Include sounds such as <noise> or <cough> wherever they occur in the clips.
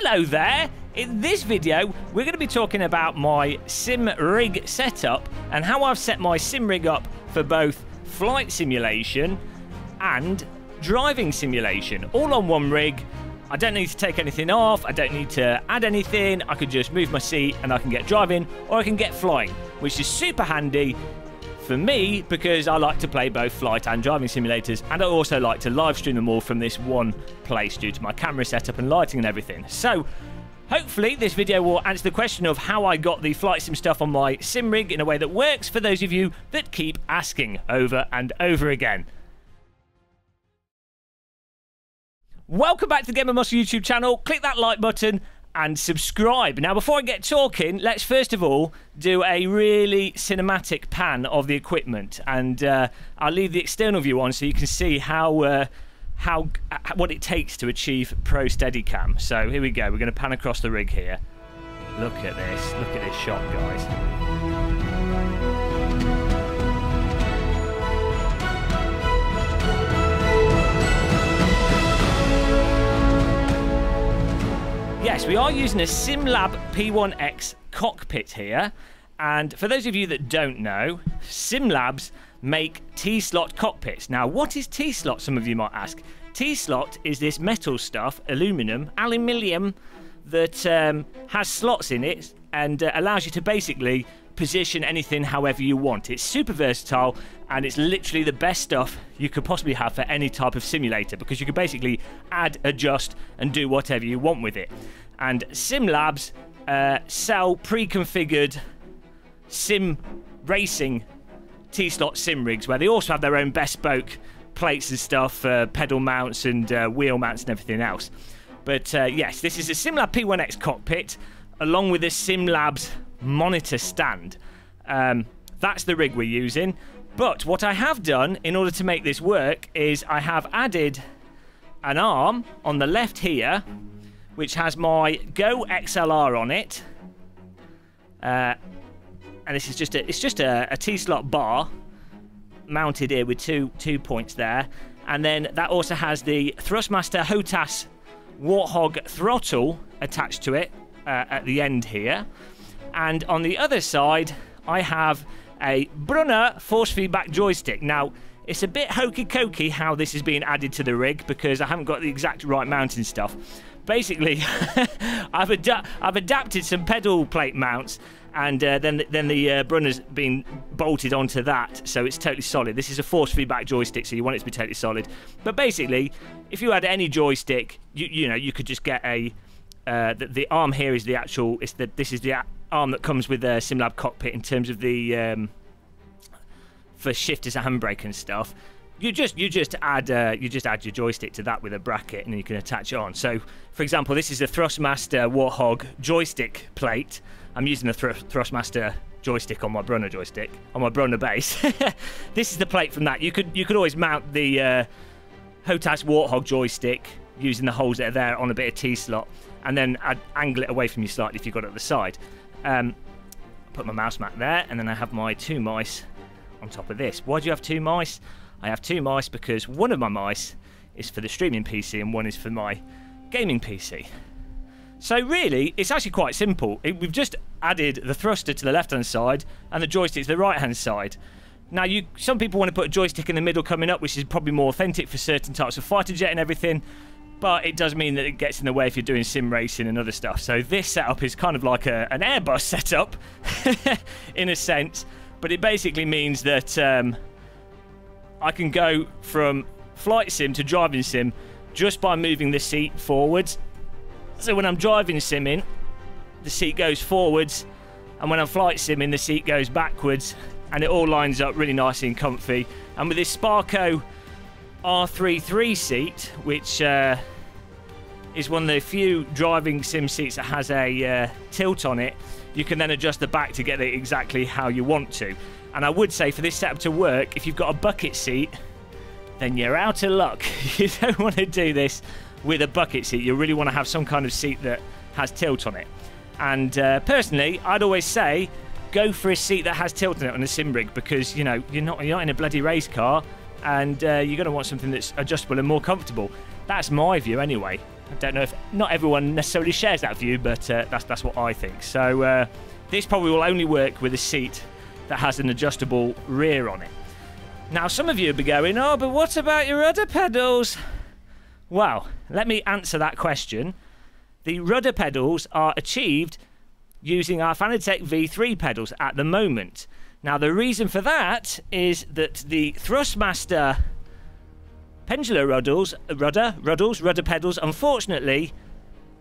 Hello there! In this video, we're going to be talking about my sim rig setup and how I've set my sim rig up for both flight simulation and driving simulation, all on one rig. I don't need to take anything off, I don't need to add anything, I can just move my seat and I can get driving or I can get flying, which is super handy for me because I like to play both flight and driving simulators and I also like to live stream them all from this one place due to my camera setup and lighting and everything. So Hopefully, this video will answer the question of how I got the flight sim stuff on my sim rig in a way that works for those of you that keep asking over and over again. Welcome back to the Gamer Muscle YouTube channel. Click that like button and subscribe. Now, before I get talking, let's first of all do a really cinematic pan of the equipment, and uh, I'll leave the external view on so you can see how. Uh, how uh, what it takes to achieve pro steadicam. So here we go. We're going to pan across the rig here. Look at this. Look at this shot, guys. Yes, we are using a SimLab P1X cockpit here. And for those of you that don't know, SimLabs make T-slot cockpits. Now, what is T-slot, some of you might ask? T-slot is this metal stuff, aluminum, aluminium, that um, has slots in it and uh, allows you to basically position anything however you want. It's super versatile and it's literally the best stuff you could possibly have for any type of simulator because you can basically add, adjust, and do whatever you want with it. And SimLabs uh, sell pre-configured sim racing T-slot sim rigs where they also have their own bespoke plates and stuff, uh, pedal mounts and uh, wheel mounts and everything else. But uh, yes, this is a SimLab P1X cockpit along with a SimLabs monitor stand. Um, that's the rig we're using. But what I have done in order to make this work is I have added an arm on the left here, which has my Go XLR on it. Uh, and this is just a it's just a, a T-slot bar mounted here with two two points there, and then that also has the Thrustmaster HOTAS Warthog throttle attached to it uh, at the end here, and on the other side I have a Brunner force feedback joystick. Now. It's a bit hokey cokey how this is being added to the rig because I haven't got the exact right mounting stuff. Basically, <laughs> I've, I've adapted some pedal plate mounts and uh, then then the uh, Brunner's been bolted onto that, so it's totally solid. This is a force feedback joystick, so you want it to be totally solid. But basically, if you had any joystick, you you know you could just get a uh, the, the, arm here is the actual. It's the this is the arm that comes with the SimLab cockpit in terms of the um, for shifters and handbrake and stuff. You just you just add uh, you just add your joystick to that with a bracket and then you can attach it on. So, for example, this is a Thrustmaster Warthog joystick plate. I'm using the Thr Thrustmaster joystick on my Brunner joystick on my Brunner base. <laughs> this is the plate from that. You could you could always mount the uh, HOTAS Warthog joystick using the holes that are there on a bit of T-slot, and then I'd angle it away from you slightly if you've got it at the side. Um, put my mouse mat there, and then I have my two mice on top of this. Why do you have two mice? I have two mice because one of my mice is for the streaming PC and one is for my gaming PC. So really, it's actually quite simple. It, we've just added the thruster to the left-hand side and the joystick to the right-hand side. Now, you some people want to put a joystick in the middle coming up, which is probably more authentic for certain types of fighter jet and everything. But it does mean that it gets in the way if you're doing sim racing and other stuff. So this setup is kind of like a, an Airbus <laughs> setup, <laughs> in a sense. But it basically means that um, I can go from flight sim to driving sim just by moving the seat forwards. So when I'm driving simming, the seat goes forwards, and when I'm flight simming, the seat goes backwards, and it all lines up really nicely and comfy. And with this Sparco R33 seat, which uh, is one of the few driving sim seats that has a uh, tilt on it, you can then adjust the back to get it exactly how you want to. And I would say for this setup to work, if you've got a bucket seat, then you're out of luck. <laughs> you don't want to do this with a bucket seat. You really want to have some kind of seat that has tilt on it. And uh, personally, I'd always say go for a seat that has tilt on it on a sim rig because you know you're not you're not in a bloody race car, and uh, you're going to want something that's adjustable and more comfortable. That's my view anyway. I don't know if not everyone necessarily shares that view, but uh, that's that's what I think. So uh, this probably will only work with a seat that has an adjustable rear on it. Now, some of you will be going, oh, but what about your rudder pedals? Well, let me answer that question. The rudder pedals are achieved using our Fanatec V3 pedals at the moment. Now, the reason for that is that the Thrustmaster Pendular ruddles, rudder, ruddles, rudder pedals, unfortunately,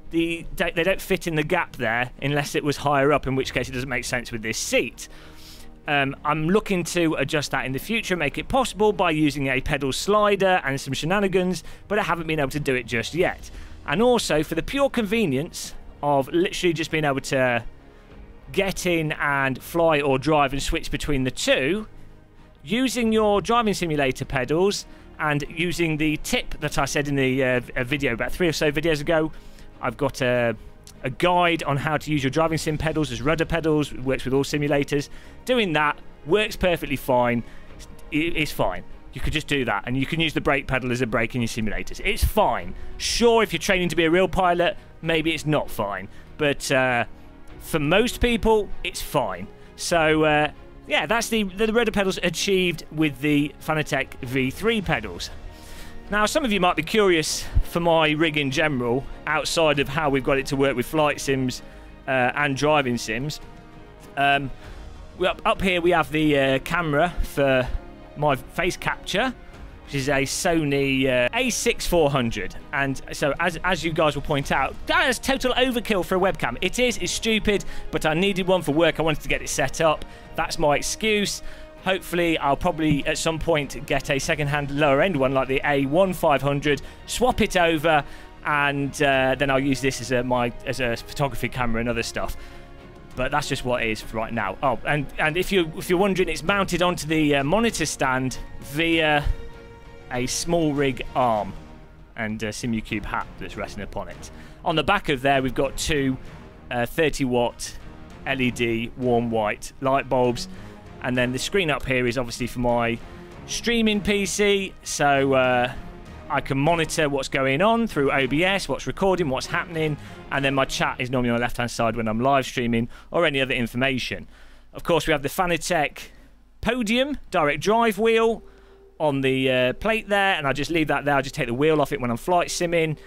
the, they don't fit in the gap there unless it was higher up, in which case it doesn't make sense with this seat. Um, I'm looking to adjust that in the future, make it possible by using a pedal slider and some shenanigans, but I haven't been able to do it just yet. And also, for the pure convenience of literally just being able to get in and fly or drive and switch between the two, using your driving simulator pedals and using the tip that I said in the uh, video about three or so videos ago, I've got a, a guide on how to use your driving sim pedals as rudder pedals. Works with all simulators. Doing that works perfectly fine. It's fine. You could just do that, and you can use the brake pedal as a brake in your simulators. It's fine. Sure, if you're training to be a real pilot, maybe it's not fine, but uh, for most people, it's fine. So uh, yeah, that's the, the rudder pedals achieved with the Fanatec V3 pedals. Now, some of you might be curious for my rig in general, outside of how we've got it to work with flight sims uh, and driving sims. Um, up, here we have the uh, camera for my face capture, which is a Sony uh, A6400. And so, as, as you guys will point out, that is total overkill for a webcam. It is, it's stupid, but I needed one for work. I wanted to get it set up. That's my excuse. Hopefully, I'll probably at some point get a second-hand lower-end one like the A1500, swap it over, and uh, then I'll use this as a my as a photography camera and other stuff. But that's just what it is right now. Oh, and and if you if you're wondering, it's mounted onto the uh, monitor stand via a small rig arm and a Simucube hat that's resting upon it. On the back of there, we've got two uh, 30 watt LED warm white light bulbs. And then the screen up here is obviously for my streaming PC. So uh, I can monitor what's going on through OBS, what's recording, what's happening. And then my chat is normally on the left hand side when I'm live streaming or any other information. Of course, we have the Fanatec podium direct drive wheel on the uh, plate there. And I just leave that there. I just take the wheel off it when I'm flight simming.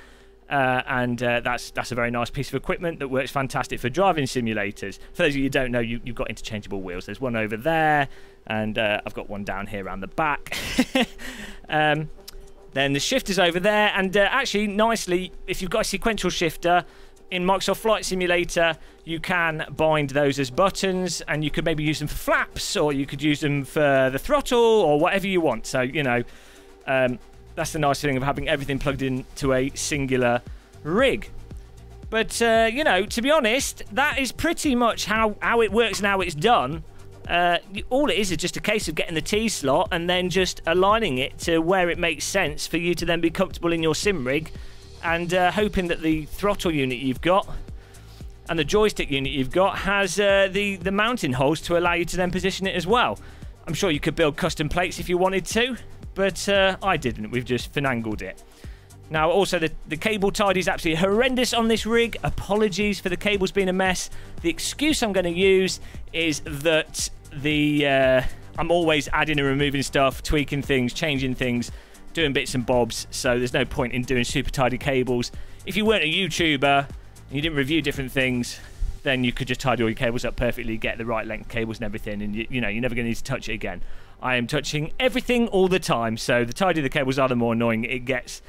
Uh, and uh, that's that's a very nice piece of equipment that works fantastic for driving simulators. For those of you who don't know, you, have got interchangeable wheels. There's one over there, and uh, I've got one down here around the back. <laughs> um, then the shifter's over there, and uh, actually, nicely, if you've got a sequential shifter in Microsoft Flight Simulator, you can bind those as buttons, and you could maybe use them for flaps, or you could use them for the throttle, or whatever you want. So you know. Um, that's the nice thing of having everything plugged into a singular rig. But, uh, you know, to be honest, that is pretty much how, how it works and how it's done. Uh, all it is is just a case of getting the T slot and then just aligning it to where it makes sense for you to then be comfortable in your sim rig and uh, hoping that the throttle unit you've got and the joystick unit you've got has uh, the, the mounting holes to allow you to then position it as well. I'm sure you could build custom plates if you wanted to but uh, I didn't. We've just finangled it. Now, also, the, the cable tidy is absolutely horrendous on this rig. Apologies for the cables being a mess. The excuse I'm going to use is that the uh, I'm always adding and removing stuff, tweaking things, changing things, doing bits and bobs, so there's no point in doing super tidy cables. If you weren't a YouTuber and you didn't review different things, then you could just tidy all your cables up perfectly, get the right length cables and everything, and you, you know, you're never going to need to touch it again. I am touching everything all the time, so the tidier the cables are, the more annoying it gets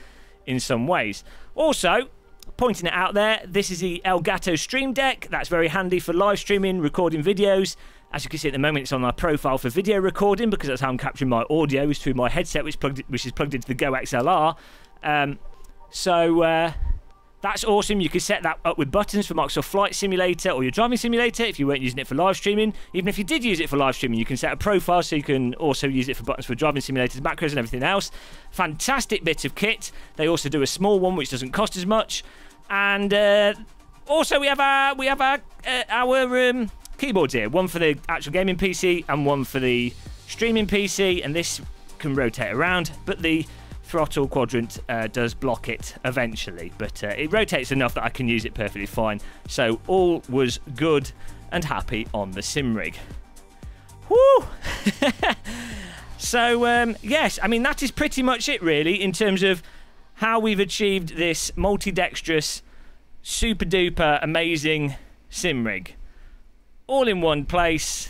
in some ways. Also, pointing it out there, this is the Elgato Stream Deck. That's very handy for live streaming, recording videos. As you can see at the moment, it's on my profile for video recording because that's how I'm capturing my audio is through my headset, which, plugged, which is plugged into the Go XLR. Um, so, uh, that's awesome. You can set that up with buttons for Microsoft Flight Simulator or your driving simulator if you weren't using it for live streaming. Even if you did use it for live streaming, you can set a profile so you can also use it for buttons for driving simulators, macros, and everything else. Fantastic bit of kit. They also do a small one which doesn't cost as much. And uh, also we have our we have our uh, our um, keyboards here. One for the actual gaming PC and one for the streaming PC. And this can rotate around, but the throttle quadrant uh, does block it eventually, but uh, it rotates enough that I can use it perfectly fine. So all was good and happy on the sim rig. Woo! <laughs> so um, yes, I mean that is pretty much it really in terms of how we've achieved this multi-dexterous, super duper amazing sim rig. All in one place,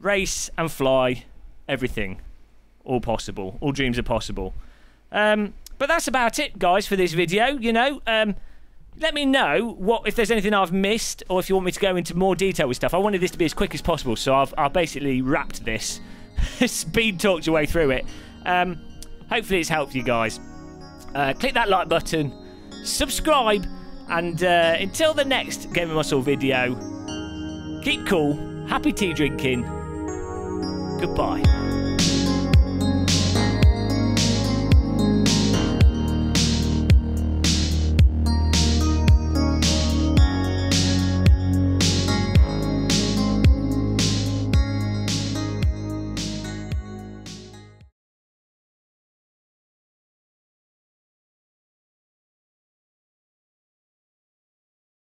race and fly, everything. All possible. All dreams are possible. Um, but that's about it, guys, for this video. You know, um, let me know what if there's anything I've missed, or if you want me to go into more detail with stuff. I wanted this to be as quick as possible, so I've, I've basically wrapped this, <laughs> speed talked your way through it. Um, hopefully, it's helped you guys. Uh, click that like button, subscribe, and uh, until the next Gamer Muscle video, keep cool, happy tea drinking, goodbye.